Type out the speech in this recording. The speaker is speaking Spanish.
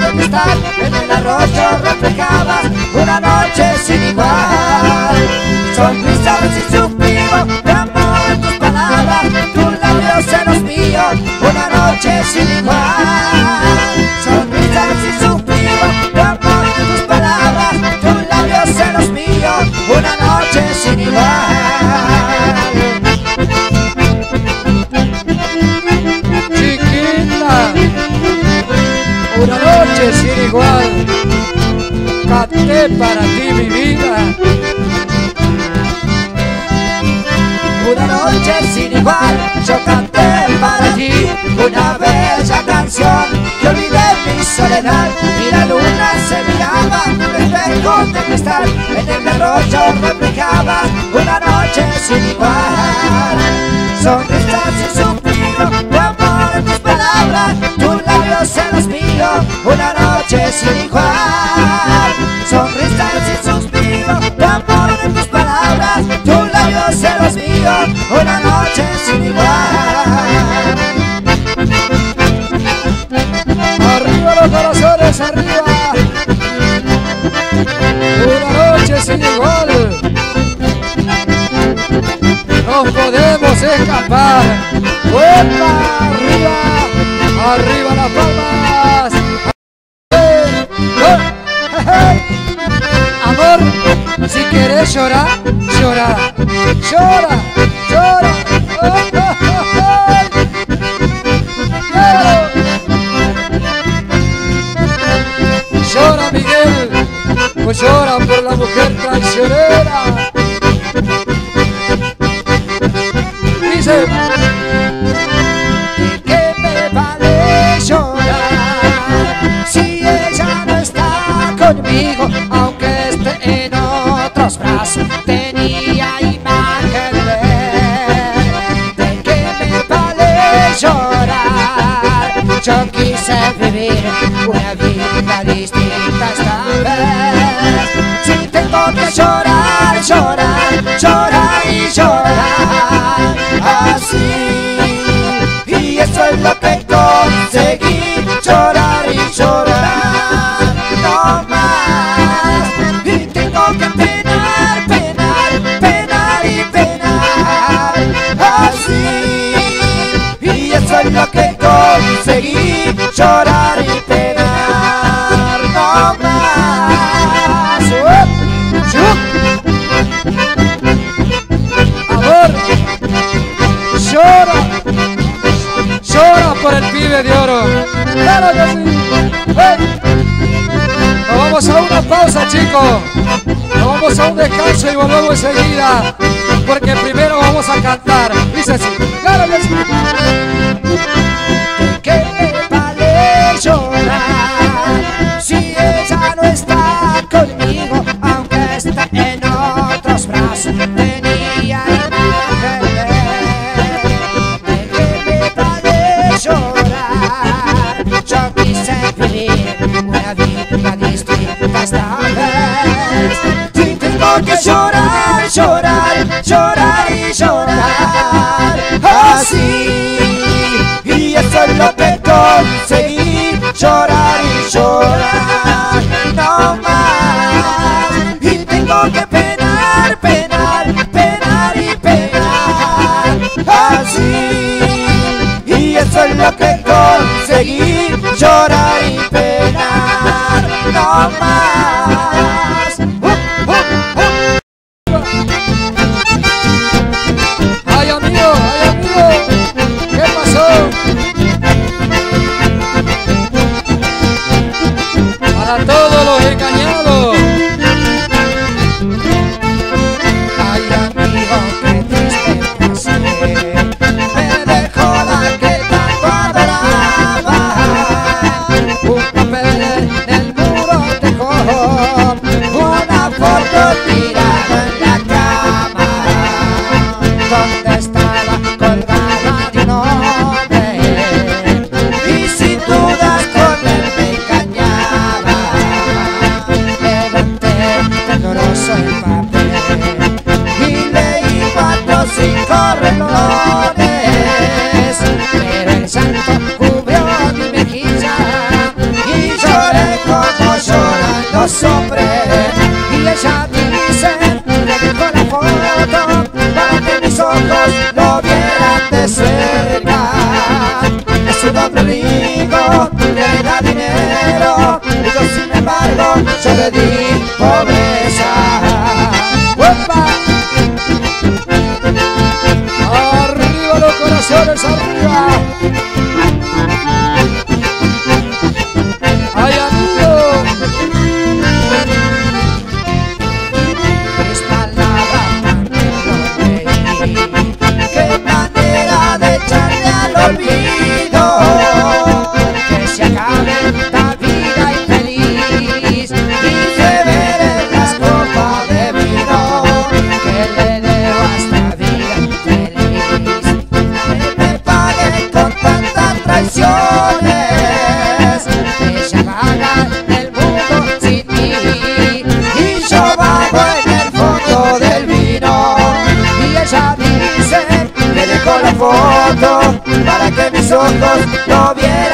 estar en el arroyo reflejabas una noche sin igual. Sonrisas y suspiros de amor tus palabras, tus labios en los míos, una noche sin igual. Igual, canté para ti mi vida. Una noche sin igual, yo canté para ti una bella canción que olvidé mi soledad y la luna se miraba espejo de cristal en el arroyo reflejaba una noche sin igual. Sonrisas noche sin igual. Sonrisas y suspiros de amor en tus palabras, tus labios en los míos, una noche sin igual. Arriba los corazones, arriba. Una noche sin igual. Nos podemos escapar. ¡Vuelta! Arriba. Arriba las palmas. ¡Eh! Amor, si querés llorar, llora. Llora, llora. ¡Llora! Llora Miguel, pues llora por la mujer traicionera. Tenía imagen de. ¿De qué me vale llorar? Yo quise vivir una vida distinta esta vez. Si tengo que llorar, llorar, llorar y llorar así. Y eso es lo que conseguí, llorar llorar y penar, no más. ¡Chup! amor, llora, llora por el pibe de oro. Claro que sí. Nos vamos a una pausa, chicos. Nos vamos a un descanso y volvemos enseguida. Porque primero vamos a cantar. Dice así. Claro que sí. Tengo que llorar, llorar, llorar y llorar así. Y eso es lo que conseguí, llorar y llorar, no más. Y tengo que penar, penar, penar y penar, así. Y eso es lo que conseguí, llorar y penar, my. Yes, sir. Ojos no vienen